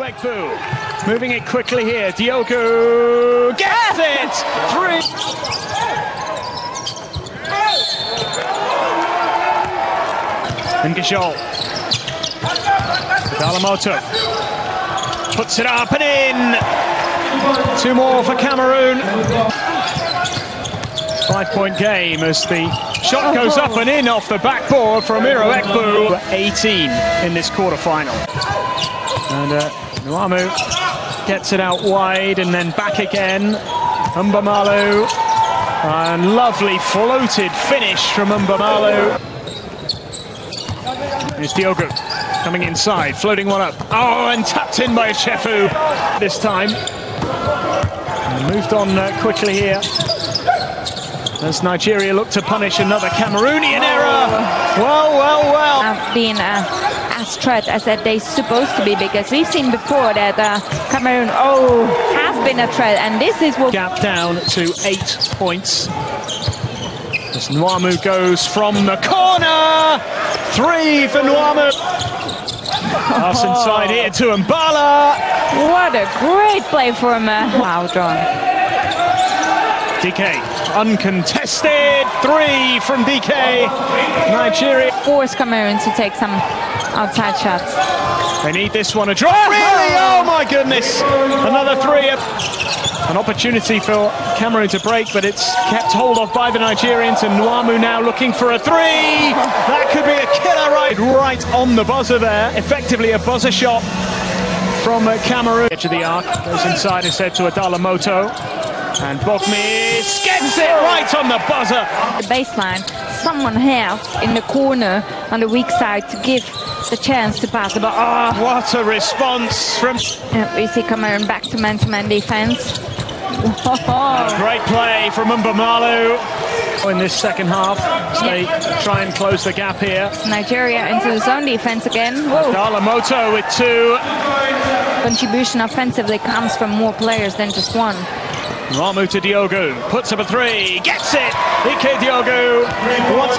Egbu moving it quickly here. Diogu gets it! Three. And Gijol. Dalamoto puts it up and in. Two more for Cameroon. Five point game as the shot goes up and in off the backboard from Miro Egbu. 18 in this quarter final. And uh, Nwamu gets it out wide and then back again. Mbamalu. And lovely floated finish from Mbamalu. Here's Diogu coming inside, floating one up. Oh, and tapped in by Shefu this time. And moved on uh, quickly here. As Nigeria look to punish another Cameroonian error. Well, well, well. Being uh, as threat as that they're supposed to be because we've seen before that uh, Cameroon, oh, have been a threat and this is what... Gap down to eight points. As Nwamu goes from the corner. Three for Nwamu. Pass inside here to Mbala. What a great play from uh, wow, drawn. DK uncontested. Three from DK. Nigeria. Force Cameroon to take some outside shots. They need this one. A draw. Really? Oh my goodness. Another three. An opportunity for Cameroon to break, but it's kept hold of by the Nigerians. And Nwamu now looking for a three. That could be a killer right, right on the buzzer there. Effectively a buzzer shot from uh, Cameroon. Edge of the arc goes inside instead to Adalamoto. And Bogmis gets it right on the buzzer. The baseline, someone has in the corner on the weak side to give the chance to pass the ball. Oh. What a response from. Yeah, we see Cameroon back to man-to-man defense. Great play from Mbamalu oh, in this second half. So they try and close the gap here. Nigeria into the zone defense again. Dalamoto with two. Contribution offensively comes from more players than just one. Ramu to Diogu, puts up a three, gets it! Ike Diogu. What?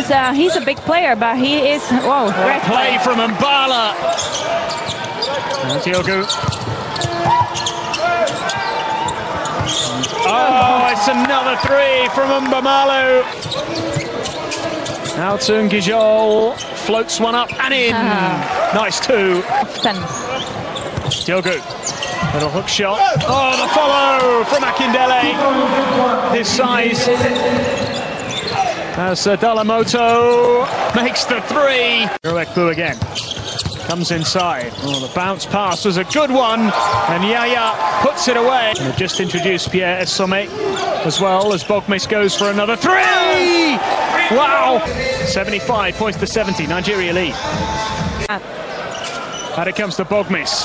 To be honest, uh, he's a big player, but he is. Whoa, great play, play from Mbala. And Diogu. Oh, it's another three from Mbamalu. Now to Gijol, floats one up and in. Uh, nice two. Often. Diogu, little hook shot. Oh, the follow from Akindele. His size. As uh, Dalamoto makes the three. Ekbu again. Comes inside. Oh, the bounce pass was a good one. And Yaya puts it away. And just introduced Pierre Essome as well as Bogmis goes for another three. Wow. 75 points to 70. Nigeria lead. And it comes to Bogmis.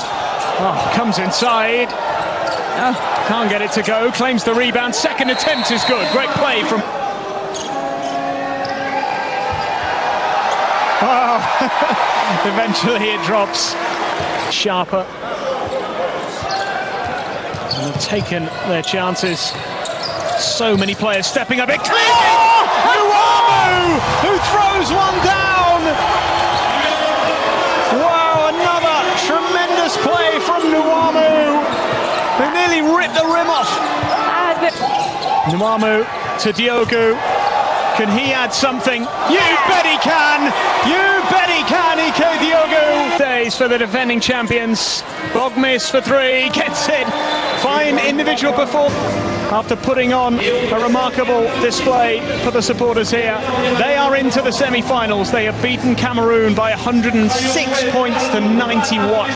Oh, comes inside. Oh, can't get it to go. Claims the rebound. Second attempt is good. Great play from. Oh, eventually it drops. Sharper. And they've taken their chances. So many players stepping up. It clears oh! Nwamu, who throws one down. Wow, another tremendous play from Nwamu, who nearly ripped the rim off. Ah, Nwamu to Diogu. Can he add something? You bet he can! You bet he can, Ike Diogu! Days for the defending champions. Bogmis for three, gets it. Fine individual performance. After putting on a remarkable display for the supporters here, they are into the semi-finals. They have beaten Cameroon by 106 points to 91.